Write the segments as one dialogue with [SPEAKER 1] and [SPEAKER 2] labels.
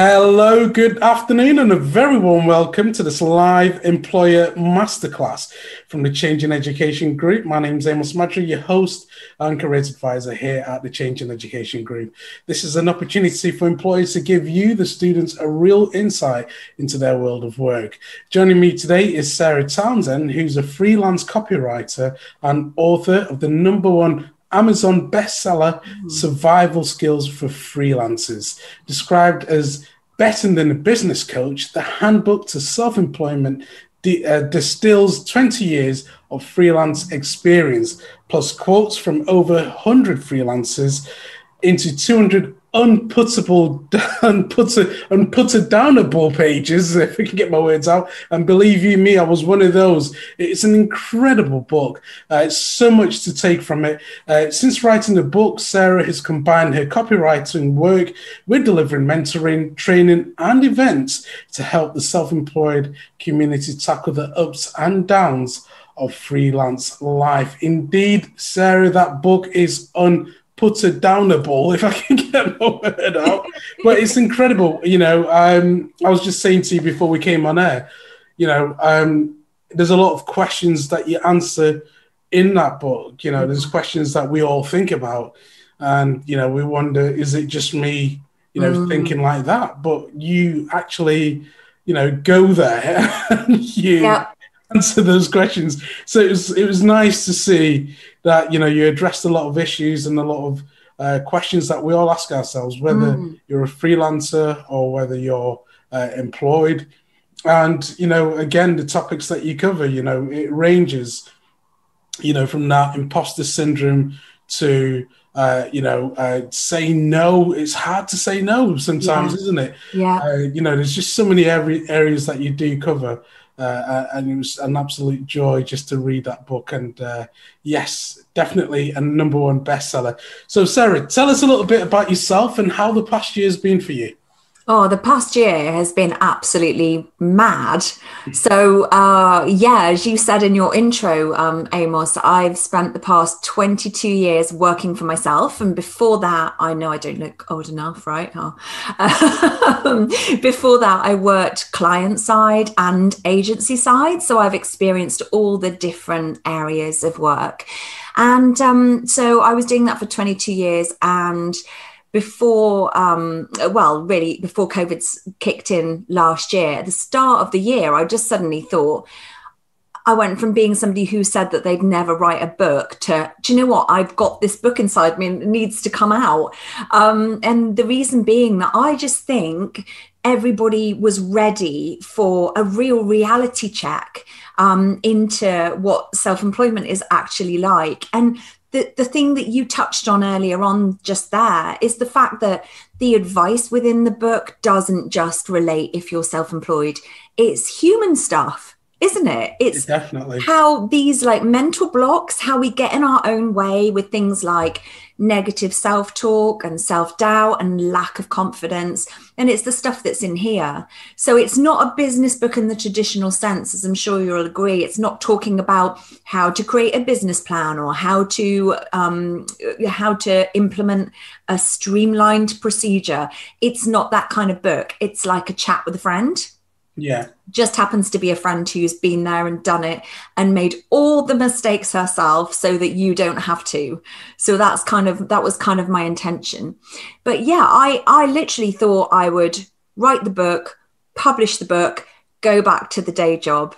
[SPEAKER 1] Hello, good afternoon, and a very warm welcome to this live employer masterclass from the Changing Education Group. My name is Amos Madry, your host and careers advisor here at the Changing Education Group. This is an opportunity for employers to give you, the students, a real insight into their world of work. Joining me today is Sarah Townsend, who's a freelance copywriter and author of the number one Amazon bestseller, mm. Survival Skills for Freelancers, described as better than a business coach. The handbook to self employment uh, distills 20 years of freelance experience, plus quotes from over 100 freelancers into 200 unputtable, unputter, unputterdownable pages, if I can get my words out. And believe you me, I was one of those. It's an incredible book. Uh, it's so much to take from it. Uh, since writing the book, Sarah has combined her copywriting work with delivering mentoring, training, and events to help the self-employed community tackle the ups and downs of freelance life. Indeed, Sarah, that book is un it down a ball if I can get my word out. but it's incredible. You know, um, I was just saying to you before we came on air, you know, um, there's a lot of questions that you answer in that book. You know, there's questions that we all think about. And, you know, we wonder, is it just me, you know, mm. thinking like that? But you actually, you know, go there and you yep. answer those questions. So it was it was nice to see that you know you addressed a lot of issues and a lot of uh, questions that we all ask ourselves, whether mm. you're a freelancer or whether you're uh, employed. And you know, again, the topics that you cover, you know, it ranges, you know, from that imposter syndrome to uh, you know, uh, say no. It's hard to say no sometimes, yeah. isn't it?
[SPEAKER 2] Yeah.
[SPEAKER 1] Uh, you know, there's just so many every areas that you do cover. Uh, uh, and it was an absolute joy just to read that book. And uh, yes, definitely a number one bestseller. So, Sarah, tell us a little bit about yourself and how the past year has been for you.
[SPEAKER 2] Oh, the past year has been absolutely mad. So, uh, yeah, as you said in your intro, um, Amos, I've spent the past 22 years working for myself. And before that, I know I don't look old enough, right? Oh. Um, before that, I worked client side and agency side. So, I've experienced all the different areas of work. And um, so, I was doing that for 22 years. And before um, well really before covid kicked in last year at the start of the year i just suddenly thought i went from being somebody who said that they'd never write a book to do you know what? I've got this book inside me and it needs to come out. Um, and the reason being that i just think everybody was ready for a real reality check um, into what self employment is actually like. And the, the thing that you touched on earlier on just there is the fact that the advice within the book doesn't just relate if you're self-employed. It's human stuff isn't it? It's
[SPEAKER 1] definitely.
[SPEAKER 2] how these like mental blocks how we get in our own way with things like negative self talk and self doubt and lack of confidence. And it's the stuff that's in here. So it's not a business book in the traditional sense, as I'm sure you'll agree. It's not talking about how to create a business plan or how to um, how to implement a streamlined procedure. It's not that kind of book. It's like a chat with a friend
[SPEAKER 1] yeah.
[SPEAKER 2] Just happens to be a friend who's been there and done it and made all the mistakes herself so that you don't have to. So that's kind of that was kind of my intention. But yeah, I I literally thought I would write the book, publish the book, go back to the day job.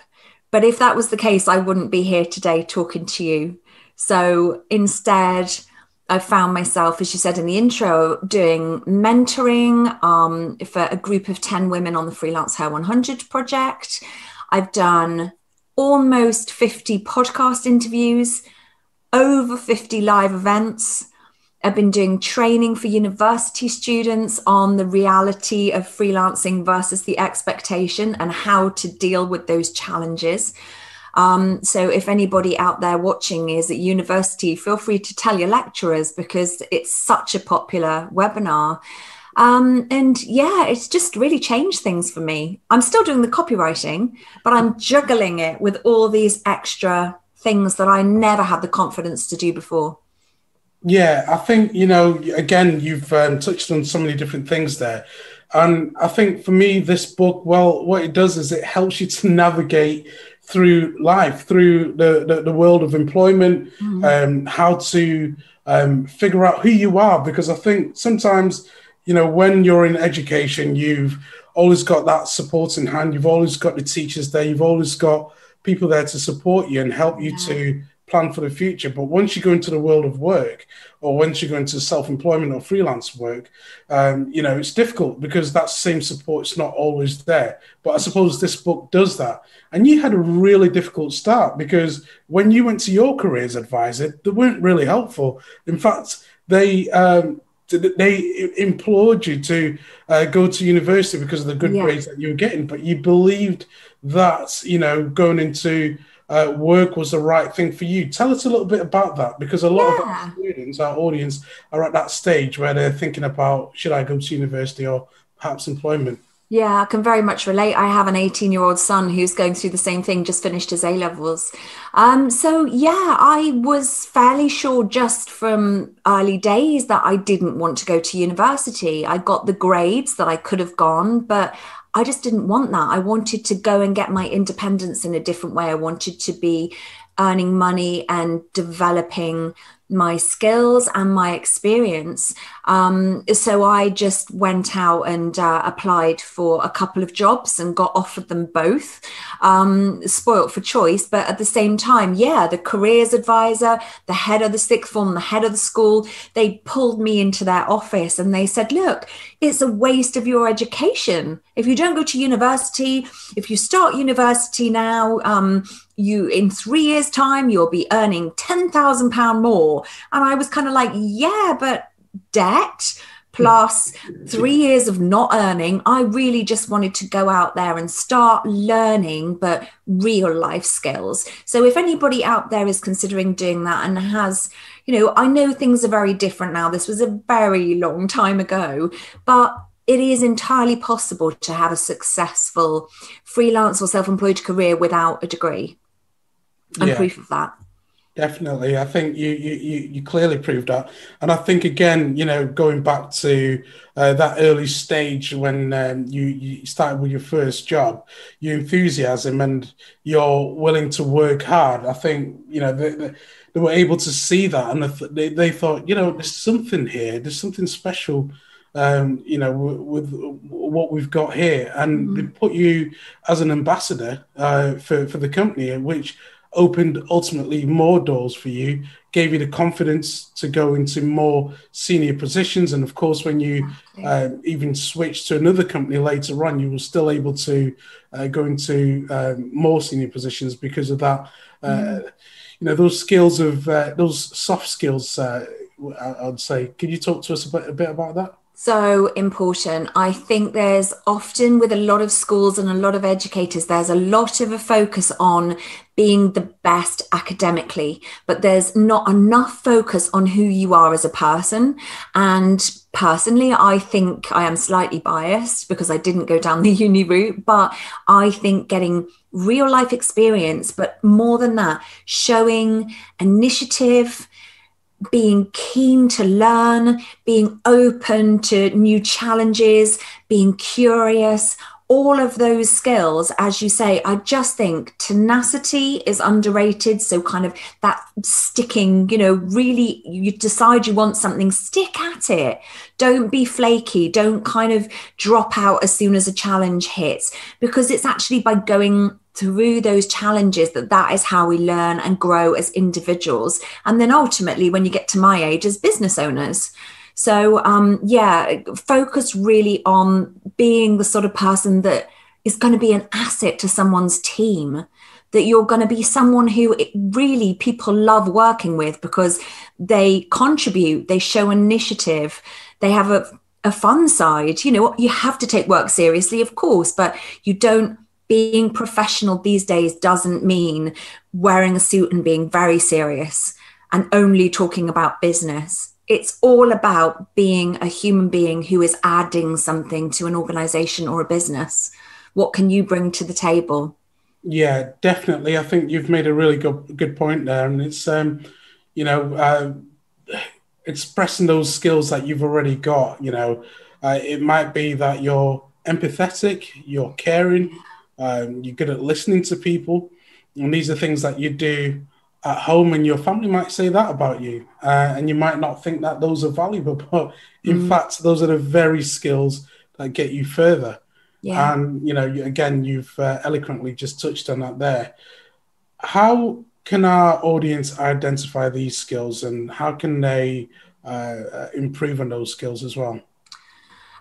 [SPEAKER 2] But if that was the case, I wouldn't be here today talking to you. So instead, I found myself, as you said in the intro, doing mentoring um, for a group of 10 women on the Freelance Hair 100 project. I've done almost 50 podcast interviews, over 50 live events. I've been doing training for university students on the reality of freelancing versus the expectation and how to deal with those challenges. Um, so if anybody out there watching is at university, feel free to tell your lecturers because it's such a popular webinar. Um, and yeah, it's just really changed things for me. I'm still doing the copywriting, but I'm juggling it with all these extra things that I never had the confidence to do before.
[SPEAKER 1] Yeah, I think, you know, again, you've um, touched on so many different things there. And I think for me, this book, well, what it does is it helps you to navigate through life, through the, the, the world of employment, mm-hmm. um, how to um, figure out who you are. Because I think sometimes, you know, when you're in education, you've always got that support in hand. You've always got the teachers there. You've always got people there to support you and help you yeah. to plan for the future. But once you go into the world of work, or once you go into self-employment or freelance work, um, you know it's difficult because that same support is not always there. But I suppose this book does that. And you had a really difficult start because when you went to your careers advisor, they weren't really helpful. In fact, they um, they implored you to uh, go to university because of the good yeah. grades that you were getting, but you believed that you know going into uh, work was the right thing for you. Tell us a little bit about that because a lot yeah. of our students, our audience, are at that stage where they're thinking about should I go to university or perhaps employment.
[SPEAKER 2] Yeah, I can very much relate. I have an 18 year old son who's going through the same thing, just finished his A levels. Um, so, yeah, I was fairly sure just from early days that I didn't want to go to university. I got the grades that I could have gone, but I just didn't want that. I wanted to go and get my independence in a different way. I wanted to be earning money and developing my skills and my experience. Um, so I just went out and uh, applied for a couple of jobs and got offered them both. Um, spoilt for choice, but at the same time, yeah, the careers advisor, the head of the sixth form, the head of the school, they pulled me into their office and they said, "Look, it's a waste of your education. If you don't go to university, if you start university now." Um, you in three years time you'll be earning 10,000 pound more. And i was kind of like yeah but debt plus three years of not earning i really just wanted to go out there and start learning but real life skills. So if anybody out there is considering doing that and has you know i know things are very different now. This was a very long time ago but it is entirely possible to have a successful freelance or self-employed career without a degree and yeah. proof of that.
[SPEAKER 1] Definitely, I think you, you you clearly proved that, and I think again, you know, going back to uh, that early stage when um, you you started with your first job, your enthusiasm and you're willing to work hard. I think you know they, they, they were able to see that, and they they thought, you know, there's something here, there's something special um, you know, with, with, what we've got here, and mm-hmm. they put you as an ambassador uh, for for the company, which opened ultimately more doors for you, gave you the confidence to go into more senior positions. And of course, when you uh, even switched to another company later on, you were still able to uh, go into um, more senior positions because of that. Uh, mm. You know, those skills of uh, those soft skills, uh, I'd say. Could you talk to us a bit, a bit about that?
[SPEAKER 2] So important. I think there's often with a lot of schools and a lot of educators, there's a lot of a focus on being the best academically, but there's not enough focus on who you are as a person. And personally, I think I am slightly biased because I didn't go down the uni route, but I think getting real life experience, but more than that, showing initiative being keen to learn, being open to new challenges, being curious, all of those skills, as you say, I just think tenacity is underrated. So, kind of that sticking, you know, really, you decide you want something, stick at it. Don't be flaky. Don't kind of drop out as soon as a challenge hits, because it's actually by going through those challenges that that is how we learn and grow as individuals. And then ultimately when you get to my age as business owners. So um, yeah focus really on being the sort of person that is going to be an asset to someone's team that you're going to be someone who really people love working with because they contribute they show initiative they have a, a fun side. You know you have to take work seriously of course but you don't being professional these days doesn't mean wearing a suit and being very serious and only talking about business. It's all about being a human being who is adding something to an organization or a business. What can you bring to the table?
[SPEAKER 1] Yeah, definitely. I think you've made a really good good point there, and it's um, you know, uh, expressing those skills that you've already got. You know, Uh, it might be that you're empathetic, you're caring, um, you're good at listening to people. And these are things that you do at home, and your family might say that about you. Uh, and you might not think that those are valuable, but in mm. fact, those are the very skills that get you further. Yeah. And, you know, again, you've uh, eloquently just touched on that there. How can our audience identify these skills and how can they uh, improve on those skills as well?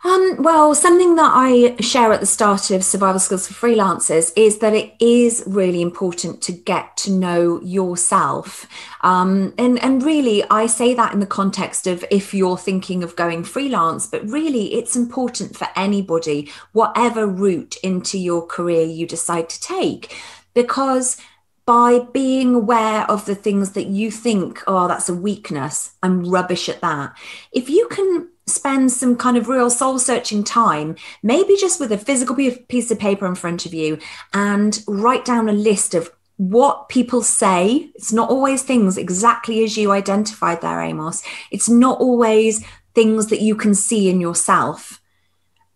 [SPEAKER 2] Um, well, something that I share at the start of Survival Skills for Freelancers is that it is really important to get to know yourself. Um, and, and really, I say that in the context of if you're thinking of going freelance, but really, it's important for anybody, whatever route into your career you decide to take, because by being aware of the things that you think, oh, that's a weakness, I'm rubbish at that. If you can spend some kind of real soul searching time, maybe just with a physical piece of paper in front of you, and write down a list of what people say. It's not always things exactly as you identified there, Amos. It's not always things that you can see in yourself.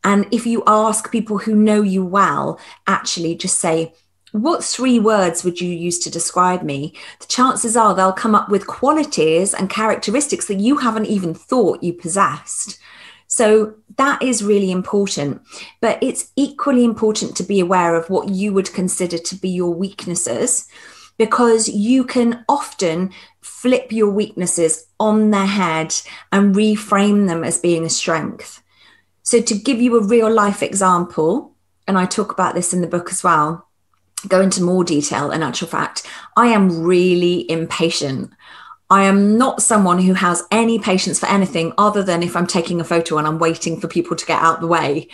[SPEAKER 2] And if you ask people who know you well, actually just say, what three words would you use to describe me? The chances are they'll come up with qualities and characteristics that you haven't even thought you possessed. So that is really important. But it's equally important to be aware of what you would consider to be your weaknesses because you can often flip your weaknesses on their head and reframe them as being a strength. So, to give you a real life example, and I talk about this in the book as well go into more detail, in actual fact, I am really impatient. I am not someone who has any patience for anything other than if I'm taking a photo and I'm waiting for people to get out the way.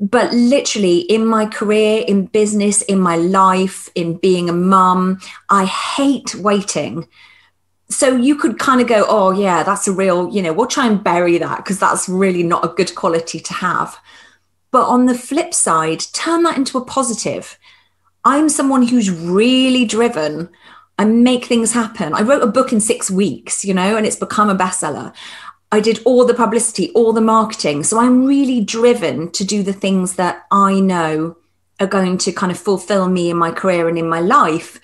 [SPEAKER 2] But literally, in my career, in business, in my life, in being a mum, I hate waiting. So you could kind of go, oh, yeah, that's a real, you know, we'll try and bury that because that's really not a good quality to have. But on the flip side, turn that into a positive I'm someone who's really driven. I make things happen. I wrote a book in six weeks, you know, and it's become a bestseller. I did all the publicity, all the marketing. So I'm really driven to do the things that I know are going to kind of fulfill me in my career and in my life.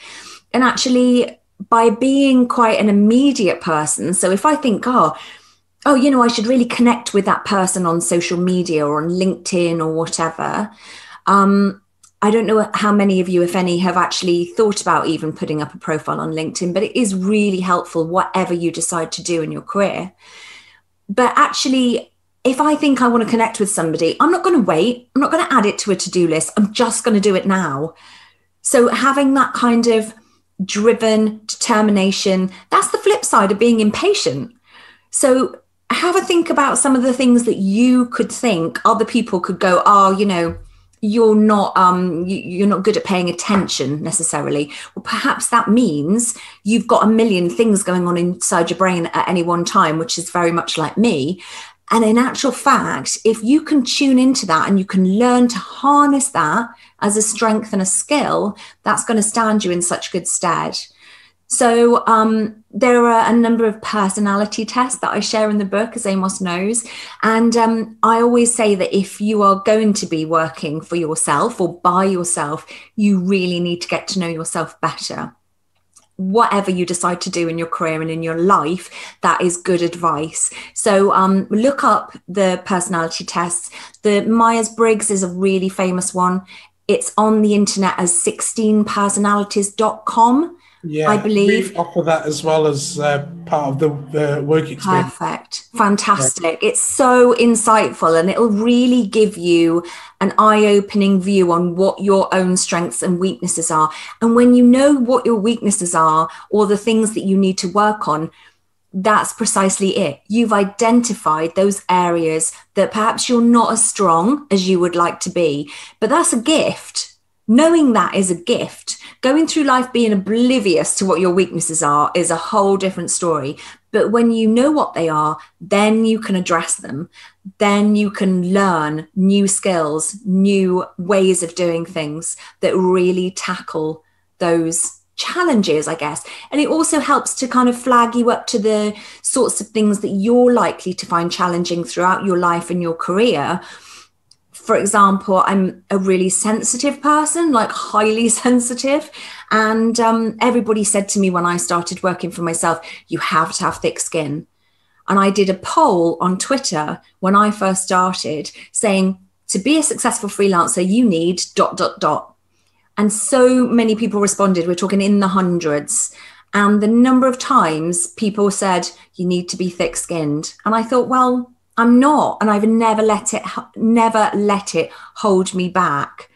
[SPEAKER 2] And actually, by being quite an immediate person, so if I think, oh, oh, you know, I should really connect with that person on social media or on LinkedIn or whatever. Um, I don't know how many of you, if any, have actually thought about even putting up a profile on LinkedIn, but it is really helpful, whatever you decide to do in your career. But actually, if I think I want to connect with somebody, I'm not going to wait. I'm not going to add it to a to do list. I'm just going to do it now. So, having that kind of driven determination, that's the flip side of being impatient. So, have a think about some of the things that you could think other people could go, oh, you know, you're not um you, are not good at paying attention necessarily. Well perhaps that means you've got a million things going on inside your brain at any one time which is very much like me. And in actual fact if you can tune into that and you can learn to harness that as a strength and a skill that's going to stand you in such good stead so um, there are a number of personality tests that I share in the book, as Amos knows. And um, I always say that if you are going to be working for yourself or by yourself, you really need to get to know yourself better. Whatever you decide to do in your career and in your life, that is good advice. So um, look up the personality tests. The Myers Briggs is a really famous one. It's on the internet as 16personalities.com
[SPEAKER 1] yeah, I believe. Offer that as well as uh, part of the, the work experience.
[SPEAKER 2] Perfect. Fantastic. Yeah. It's so insightful and it'll really give you an eye opening view on what your own strengths and weaknesses are. And when you know what your weaknesses are or the things that you need to work on, that's precisely it. You've identified those areas that perhaps you're not as strong as you would like to be, but that's a gift. Knowing that is a gift going through life being oblivious to what your weaknesses are is a whole different story. But when you know what they are, then you can address them. Then you can learn new skills, new ways of doing things that really tackle those challenges, I guess. And it also helps to kind of flag you up to the sorts of things that you're likely to find challenging throughout your life and your career. For example, I'm a really sensitive person, like highly sensitive. And um, everybody said to me when I started working for myself, you have to have thick skin. And I did a poll on Twitter when I first started saying, to be a successful freelancer, you need dot, dot, dot and so many people responded. We're talking in the hundreds. And the number of times people said, you need to be thick skinned. And I thought, well, I'm not. And I've never let it, never let it hold me back.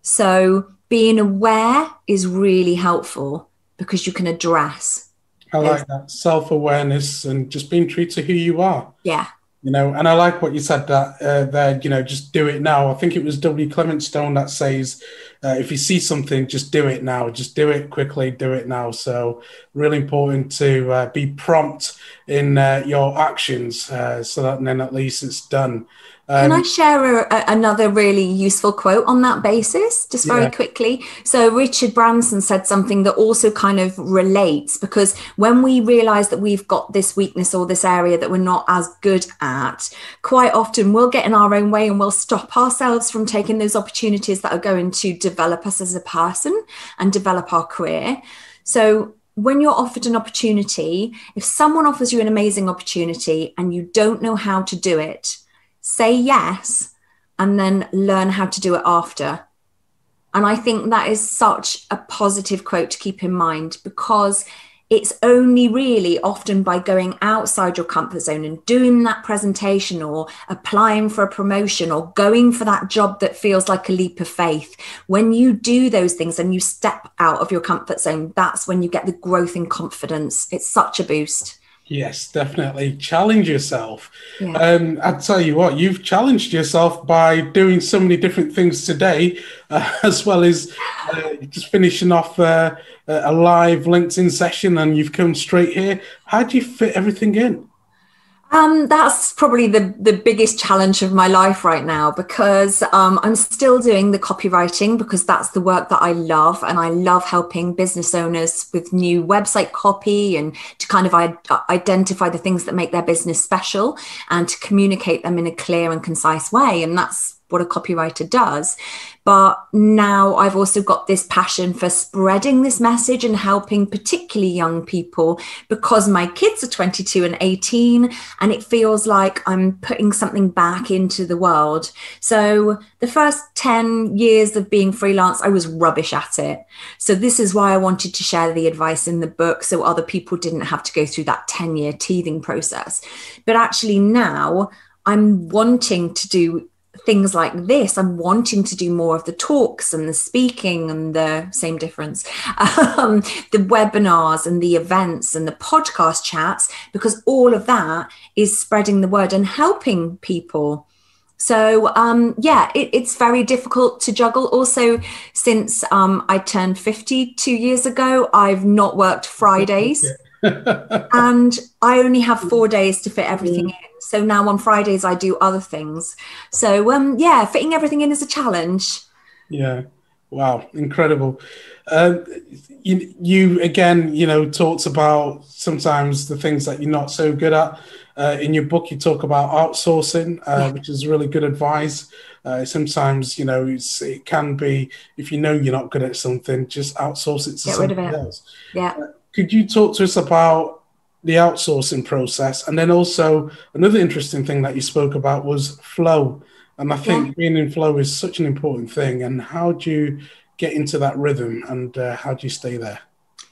[SPEAKER 2] So being aware is really helpful because you can address.
[SPEAKER 1] I like that self awareness and just being true to who you are.
[SPEAKER 2] Yeah
[SPEAKER 1] you know and i like what you said that uh, there you know just do it now i think it was w clement stone that says uh, if you see something just do it now. Just do it quickly. Do it now. So really important to uh, be prompt in uh, your actions uh, so that then at least it's done
[SPEAKER 2] um, Can I share a, another really useful quote on that basis, just very yeah. quickly? So, Richard Branson said something that also kind of relates because when we realize that we've got this weakness or this area that we're not as good at, quite often we'll get in our own way and we'll stop ourselves from taking those opportunities that are going to develop us as a person and develop our career. So, when you're offered an opportunity, if someone offers you an amazing opportunity and you don't know how to do it, say yes and then learn how to do it after. And I think that is such a positive quote to keep in mind because it's only really often by going outside your comfort zone and doing that presentation or applying for a promotion or going for that job that feels like a leap of faith. When you do those things and you step out of your comfort zone, that's when you get the growth in confidence. It's such a boost.
[SPEAKER 1] Yes, definitely. Challenge yourself. Yeah. Um, I tell you what, you've challenged yourself by doing so many different things today, uh, as well as uh, just finishing off uh, a live LinkedIn session, and you've come straight here. How do you fit everything in?
[SPEAKER 2] Um, that's probably the, the biggest challenge of my life right now because um, I'm still doing the copywriting because that's the work that I love. And I love helping business owners with new website copy and to kind of I- identify the things that make their business special and to communicate them in a clear and concise way. And that's what a copywriter does. But now I've also got this passion for spreading this message and helping particularly young people because my kids are 22 and 18 and it feels like I'm putting something back into the world. So the first 10 years of being freelance, I was rubbish at it. So this is why I wanted to share the advice in the book so other people didn't have to go through that 10 year teething process. But actually now I'm wanting to do things like this. I'm wanting to do more of the talks and the speaking and the same difference. Um, the webinars and the events and the podcast chats because all of that is spreading the word and helping people. So um, yeah it, it's very difficult to juggle. Also since um, i turned 50 two years ago i've not worked fridays. And I only have four days to fit everything in. So now on Fridays I do other things. So um, yeah, fitting everything in is a challenge.
[SPEAKER 1] Yeah. Wow, incredible. Uh, you, you again, you know, talked about sometimes the things that you're not so good at. Uh, in your book, you talk about outsourcing, uh, yeah. which is really good advice. Uh, sometimes, you know, it can be if you know you're not good at something, just outsource it to Get somebody else.
[SPEAKER 2] Yeah.
[SPEAKER 1] Uh, could you talk to us about the outsourcing process? And then also another interesting thing that you spoke about was flow. And I think yeah. being in flow is such an important thing. And how do you get into that rhythm and uh, how do you stay there?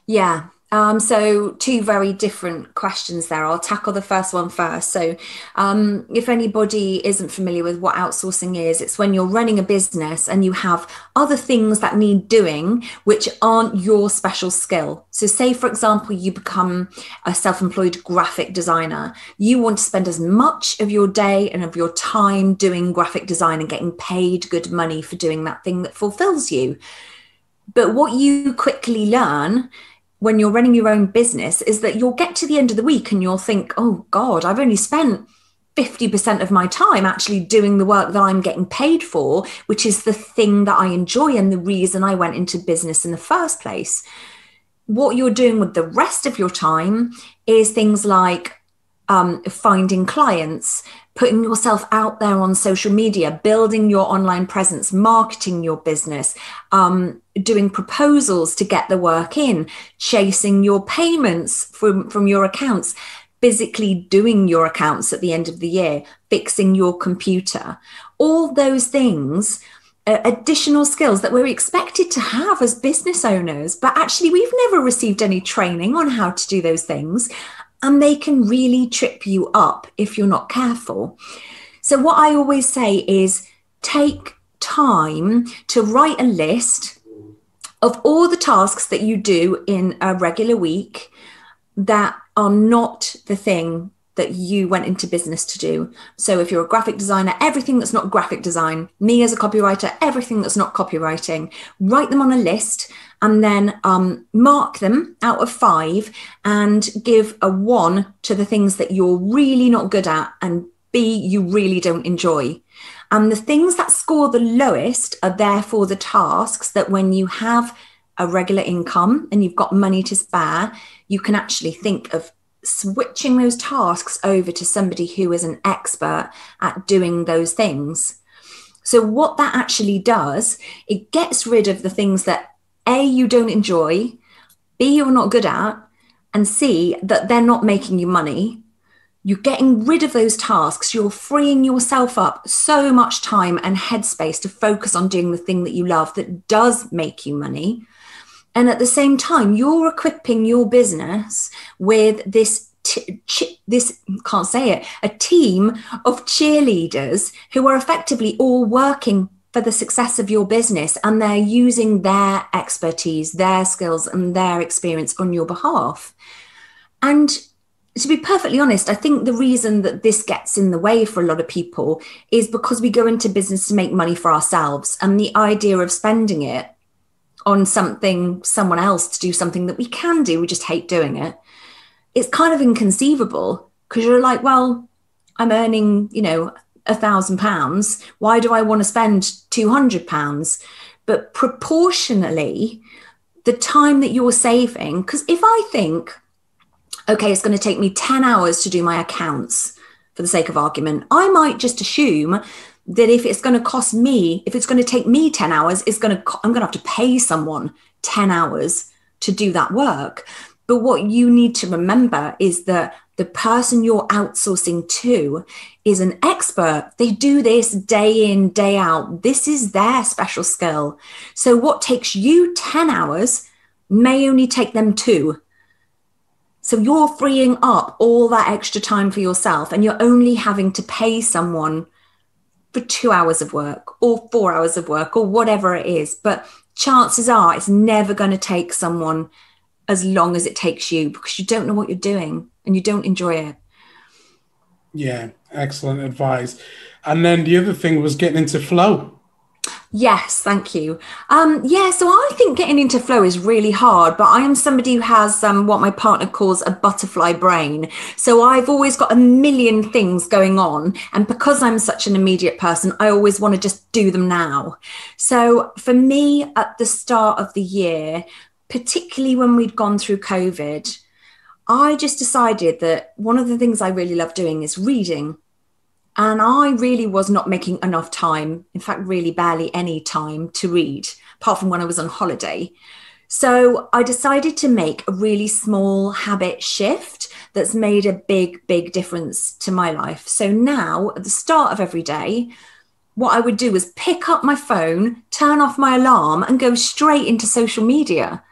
[SPEAKER 2] Yeah, um, so, two very different questions there. I'll tackle the first one first. So, um, if anybody isn't familiar with what outsourcing is, it's when you're running a business and you have other things that need doing which aren't your special skill. So, say, for example, you become a self employed graphic designer, you want to spend as much of your day and of your time doing graphic design and getting paid good money for doing that thing that fulfills you. But what you quickly learn when you're running your own business is that you'll get to the end of the week and you'll think, oh God, I've only spent 50% of my time actually doing the work that I'm getting paid for, which is the thing that I enjoy and the reason I went into business in the first place. what you're doing with the rest of your time is things like um, finding clients, putting yourself out there on social media, building your online presence, marketing your business, um, doing proposals to get the work in, chasing your payments from, from your accounts, physically doing your accounts at the end of the year, fixing your computer. All those things additional skills that we're expected to have as business owners, but actually we've never received any training on how to do those things. And they can really trip you up if you're not careful. So, what I always say is take time to write a list of all the tasks that you do in a regular week that are not the thing that you went into business to do. So if you're a graphic designer, everything that's not graphic design, me as a copywriter, everything that's not copywriting, write them on a list and then um, mark them out of five and give a one to the things that you're really not good at and B, you really don't enjoy. And the things that score the lowest are therefore the tasks that when you have a regular income and you've got money to spare, you can actually think of switching those tasks over to somebody who is an expert at doing those things. So, what that actually does, it gets rid of the things that A, you don't enjoy, B, you're not good at, and C, that they're not making you money. You're getting rid of those tasks. You're freeing yourself up so much time and headspace to focus on doing the thing that you love that does make you money. And at the same time, you're equipping your business with this T- ch- this can't say it a team of cheerleaders who are effectively all working for the success of your business and they're using their expertise their skills and their experience on your behalf. And to be perfectly honest i think the reason that this gets in the way for a lot of people is because we go into business to make money for ourselves and the idea of spending it on something, someone else to do something that we can do, we just hate doing it. It's kind of inconceivable because you're like, well, I'm earning, you know, a thousand pounds. Why do I want to spend 200 pounds? But proportionally, the time that you're saving, because if I think, okay, it's going to take me 10 hours to do my accounts for the sake of argument, I might just assume that if it's going to cost me, if it's going to take me 10 hours, it's going to, I'm going to have to pay someone 10 hours to do that work. But what you need to remember is that the person you're outsourcing to is an expert. They do this day in, day out. This is their special skill. So, what takes you 10 hours may only take them two. So, you're freeing up all that extra time for yourself, and you're only having to pay someone for two hours of work or four hours of work or whatever it is. But chances are it's never going to take someone as long as it takes you because you don't know what you're doing and you don't enjoy it.
[SPEAKER 1] Yeah, excellent advice. And then the other thing was getting into flow.
[SPEAKER 2] Yes, thank you. Um, yeah, so I think getting into flow is really hard, but I am somebody who has um, what my partner calls a butterfly brain. So I've always got a million things going on. And because I'm such an immediate person, I always want to just do them now. So for me, at the start of the year, particularly when we'd gone through COVID, I just decided that one of the things I really love doing is reading. And I really was not making enough time, in fact, really barely any time to read, apart from when I was on holiday. So I decided to make a really small habit shift that's made a big, big difference to my life. So now at the start of every day, what I would do was pick up my phone, turn off my alarm, and go straight into social media.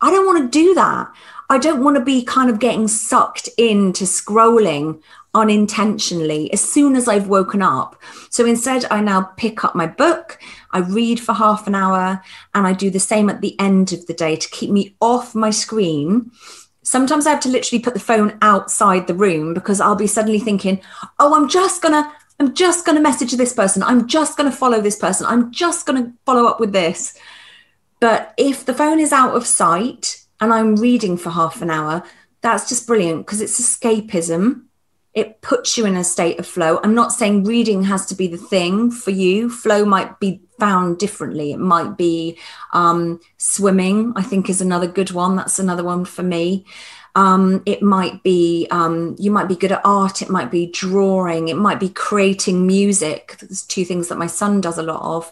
[SPEAKER 2] I don't want to do that. I don't want to be kind of getting sucked into scrolling unintentionally as soon as I've woken up. So instead, I now pick up my book, I read for half an hour, and I do the same at the end of the day to keep me off my screen. Sometimes I have to literally put the phone outside the room because I'll be suddenly thinking, oh, I'm just gonna. I'm just going to message this person. I'm just going to follow this person. I'm just going to follow up with this. But if the phone is out of sight and I'm reading for half an hour, that's just brilliant because it's escapism it puts you in a state of flow. I'm not saying reading has to be the thing for you. Flow might be found differently. It might be um, swimming, I think, is another good one. That's another one for me. Um, it might be um, you might be good at art it might be drawing it might be creating music there's two things that my son does a lot of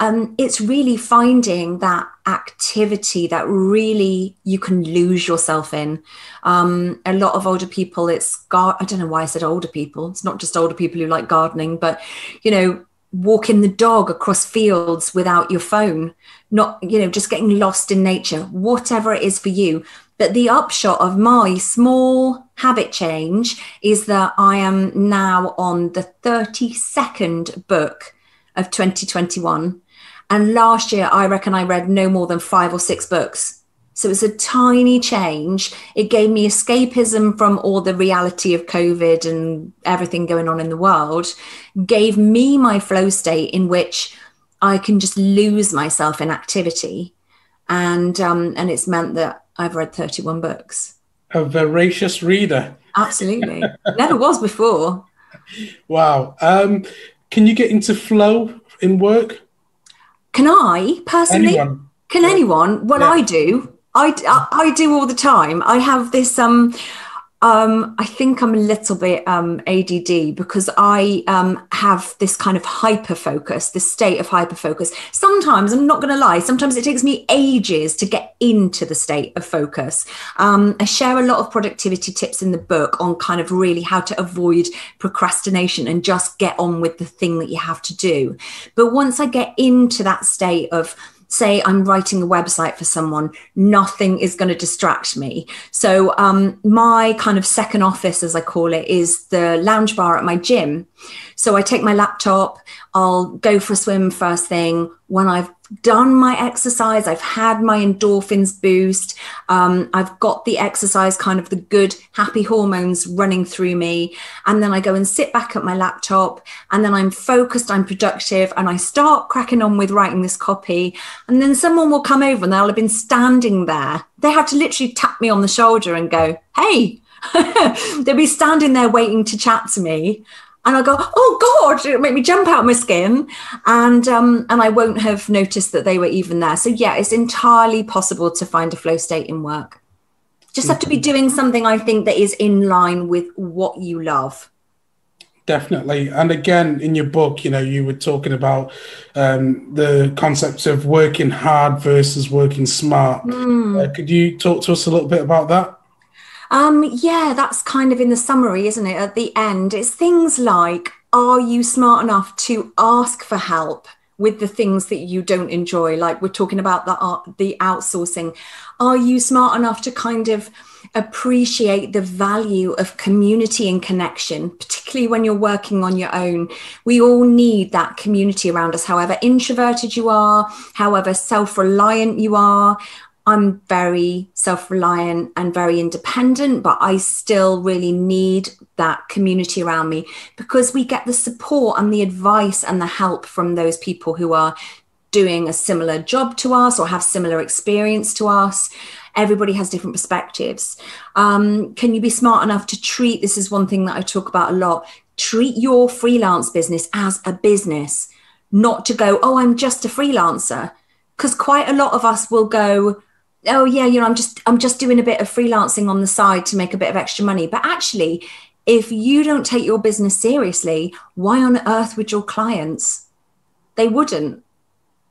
[SPEAKER 2] um, it's really finding that activity that really you can lose yourself in. Um, a lot of older people, it's gar- I don't know why I said older people. It's not just older people who like gardening, but you know, walking the dog across fields without your phone, not you know, just getting lost in nature, whatever it is for you. But the upshot of my small habit change is that I am now on the 32nd book of 2021 and last year, I reckon I read no more than five or six books. So it's a tiny change. It gave me escapism from all the reality of COVID and everything going on in the world, gave me my flow state in which I can just lose myself in activity. And, um, and it's meant that I've read 31 books.
[SPEAKER 1] A voracious reader.
[SPEAKER 2] Absolutely. Never was before.
[SPEAKER 1] Wow. Um, can you get into flow in work?
[SPEAKER 2] Can I personally? Anyone. Can yeah. anyone? Well, yeah. I do. I, I, I do all the time. I have this um um, I think I'm a little bit um, ADD because I um, have this kind of hyper focus, this state of hyper focus. Sometimes, I'm not going to lie, sometimes it takes me ages to get into the state of focus. Um, I share a lot of productivity tips in the book on kind of really how to avoid procrastination and just get on with the thing that you have to do. But once I get into that state of, say I'm writing a website for someone, nothing is going to distract me. So um, my kind of second office, as I call it, is the lounge bar at my gym. So I take my laptop, I'll go for a swim first thing. When I've done my exercise, I've had my endorphins boost, um, I've got the exercise, kind of the good, happy hormones running through me. And then I go and sit back at my laptop, and then I'm focused, I'm productive, and I start cracking on with writing this copy. And then someone will come over and they'll have been standing there. They have to literally tap me on the shoulder and go, Hey, they'll be standing there waiting to chat to me and I go, oh God, it'll make me jump out my skin. And um, and I won't have noticed that they were even there. So yeah, it's entirely possible to find a flow state in work. Just have to be doing something I think that is in line with what you love.
[SPEAKER 1] Definitely. And again, in your book, you know, you were talking about um, the concepts of working hard versus working smart. Mm. Uh, could you talk to us a little bit about that?
[SPEAKER 2] Um, yeah, that's kind of in the summary, isn't it? At the end, it's things like Are you smart enough to ask for help? with the things that you don't enjoy like we're talking about the uh, the outsourcing are you smart enough to kind of appreciate the value of community and connection particularly when you're working on your own we all need that community around us however introverted you are however self-reliant you are I'm very self reliant and very independent, but I still really need that community around me because we get the support and the advice and the help from those people who are doing a similar job to us or have similar experience to us. Everybody has different perspectives. Um, can you be smart enough to treat this is one thing that I talk about a lot treat your freelance business as a business, not to go, oh, I'm just a freelancer. Because quite a lot of us will go, oh yeah you know i'm just i'm just doing a bit of freelancing on the side to make a bit of extra money. But actually if you don't take your business seriously why on earth would your clients they wouldn't?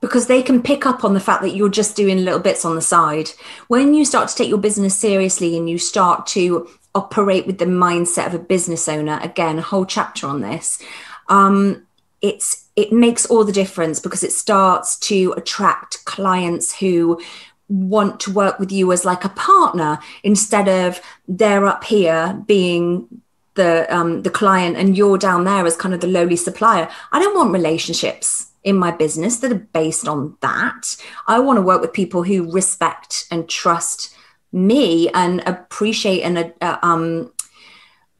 [SPEAKER 2] Because they can pick up on the fact that you're just doing little bits on the side. When you start to take your business seriously and you start to operate with the mindset of a business owner again a whole chapter on this um, it's it makes all the difference because it starts to attract clients who want to work with you as like a partner instead of they're up here being the um, the client and you're down there as kind of the lowly supplier. I don't want relationships in my business that are based on that. I want to work with people who respect and trust me and appreciate and uh, um,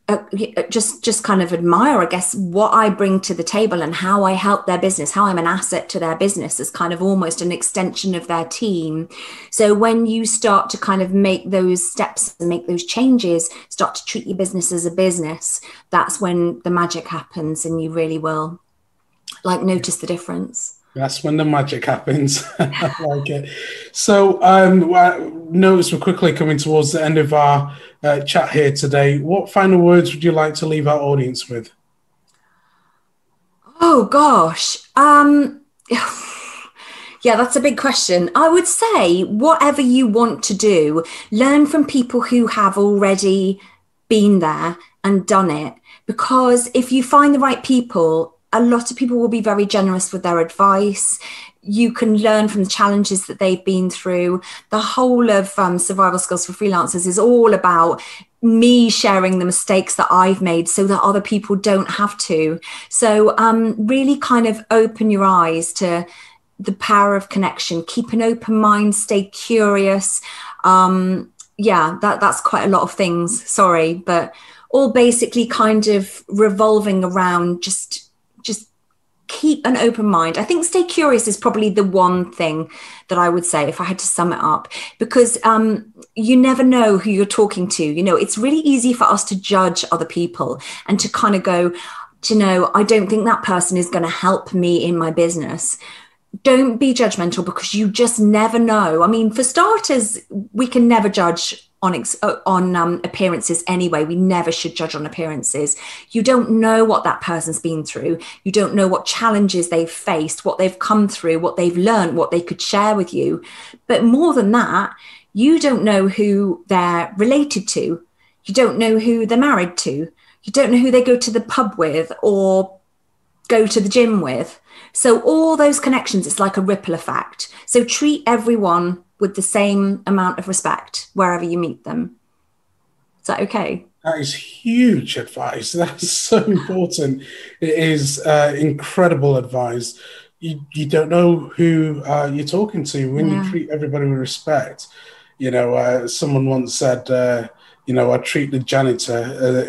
[SPEAKER 2] uh, uh, just just kind of admire i guess what i bring to the table and how i help their business how i'm an asset to their business as kind of almost an extension of their team. So when you start to kind of make those steps and make those changes start to treat your business as a business that's when the magic happens and you really will like notice the difference
[SPEAKER 1] that's when the magic happens. I like it. So, um, notice we're quickly coming towards the end of our uh, chat here today. What final words would you like to leave our audience with?
[SPEAKER 2] Oh gosh. Um Yeah, that's a big question. I would say whatever you want to do, learn from people who have already been there and done it because if you find the right people, a lot of people will be very generous with their advice you can learn from the challenges that they've been through. The whole of um, Survival Skills for Freelancers is all about me sharing the mistakes that I've made so that other people don't have to. So, um, really kind of open your eyes to the power of connection, keep an open mind, stay curious. Um, yeah, that, that's quite a lot of things. Sorry, but all basically kind of revolving around just just keep an open mind. I think stay curious is probably the one thing that I would say if I had to sum it up, because um, you never know who you're talking to. You know, it's really easy for us to judge other people and to kind of go, you know, I don't think that person is going to help me in my business. Don't be judgmental because you just never know. I mean, for starters, we can never judge on ex- uh, on um, appearances anyway. We never should judge on appearances. You don't know what that person's been through. You don't know what challenges they've faced, what they've come through, what they've learned, what they could share with you. But more than that, you don't know who they're related to. You don't know who they're married to. You don't know who they go to the pub with or go to the gym with. So all those connections, it's like a ripple effect. So treat everyone with the same amount of respect wherever you meet them. Is that okay?
[SPEAKER 1] That is huge advice. That's so important. It is uh, incredible advice. You, you don't know who uh, you're talking to when yeah. you treat everybody with respect. You know, uh, someone once said, uh, you know, I treat the janitor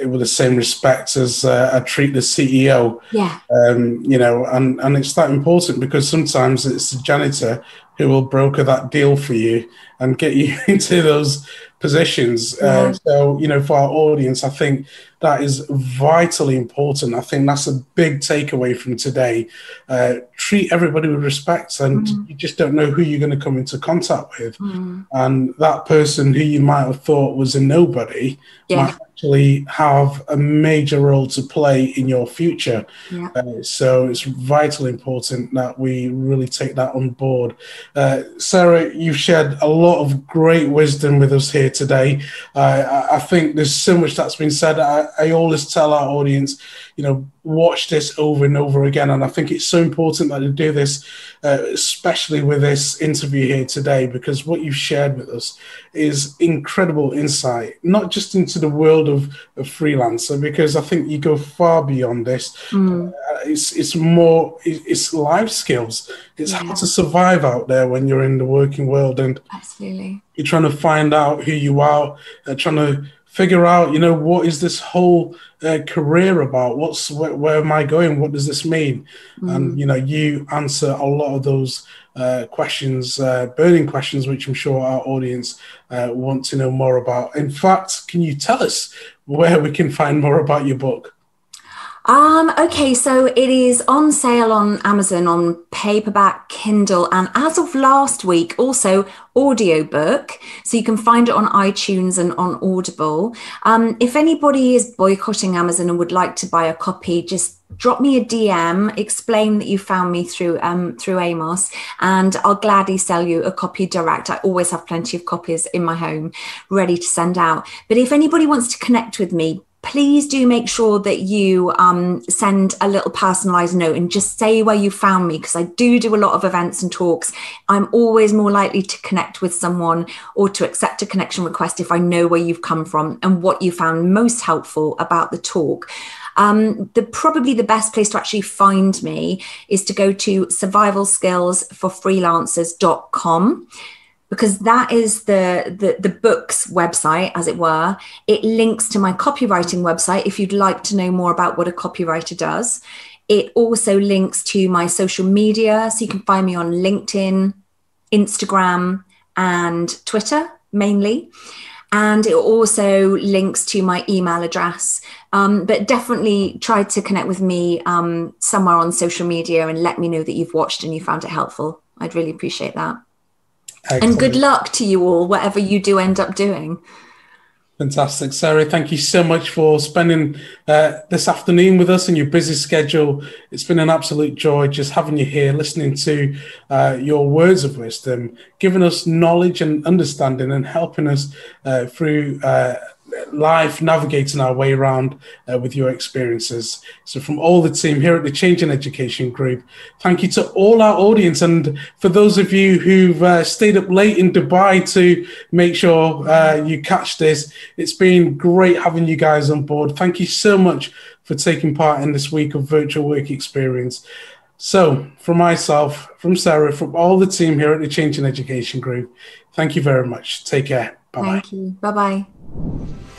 [SPEAKER 1] uh, with the same respect as uh, I treat the CEO.
[SPEAKER 2] Yeah.
[SPEAKER 1] Um, you know, and, and it's that important because sometimes it's the janitor who will broker that deal for you and get you into those positions. Uh. Uh, so, you know, for our audience, I think that is vitally important. I think that's a big takeaway from today. Uh, treat everybody with respect, and mm. you just don't know who you're going to come into contact with. Mm. And that person who you might have thought was a nobody yeah. might actually have a major role to play in your future. Yeah. Uh, so it's vitally important that we really take that on board. Uh, Sarah, you've shared a lot of great wisdom with us here today. Uh, I think there's so much that's been said. I, I always tell our audience, you know, watch this over and over again. And I think it's so important that you do this, uh, especially with this interview here today, because what you've shared with us is incredible insight, not just into the world of, of freelancer, because I think you go far beyond this. Mm. Uh, it's, it's more, it's life skills. It's yeah. how to survive out there when you're in the working world. And
[SPEAKER 2] Absolutely.
[SPEAKER 1] you're trying to find out who you are, uh, trying to figure out, you know, what is this whole uh, career about? What's where, where, am I going? What does this mean? Mm. And you know, you answer a lot of those uh, questions, uh, burning questions, which I'm sure our audience uh, want to know more about. In fact, can you tell us where we can find more about your book?
[SPEAKER 2] Um, okay, so it is on sale on Amazon on paperback, Kindle, and as of last week, also audiobook. So you can find it on iTunes and on Audible. Um, if anybody is boycotting Amazon and would like to buy a copy, just drop me a DM, explain that you found me through um, through Amos, and I'll gladly sell you a copy direct. I always have plenty of copies in my home ready to send out. But if anybody wants to connect with me, please do make sure that you um, send a little personalized note and just say where you found me because I do do a lot of events and talks. I'm always more likely to connect with someone or to accept a connection request if I know where you've come from and what you found most helpful about the talk. Um, the probably the best place to actually find me is to go to survivalskillsforfreelancers.com because that is the, the the book's website as it were it links to my copywriting website if you'd like to know more about what a copywriter does it also links to my social media so you can find me on linkedin instagram and twitter mainly and it also links to my email address. Um, but definitely try to connect with me um, somewhere on social media and let me know that you've watched and you found it helpful. I'd really appreciate that. Excellent. And good luck to you all, whatever you do end up doing.
[SPEAKER 1] Fantastic. Sarah, thank you so much for spending uh, this afternoon with us in your busy schedule. It's been an absolute joy just having you here, listening to uh, your words of wisdom, giving us knowledge and understanding, and helping us uh, through uh, life navigating our way around uh, with your experiences. So, from all the team here at the Changing Education Group, thank you to all our audience. And for those of you who've uh, stayed up late in Dubai to make sure uh, you catch this, it's been great having you guys on board. Thank you so much for taking part in this week of virtual work experience. So, from myself, from Sarah, from all the team here at the Changing Education Group, thank you very much. Take care.
[SPEAKER 2] Bye bye. Thank you. Bye bye you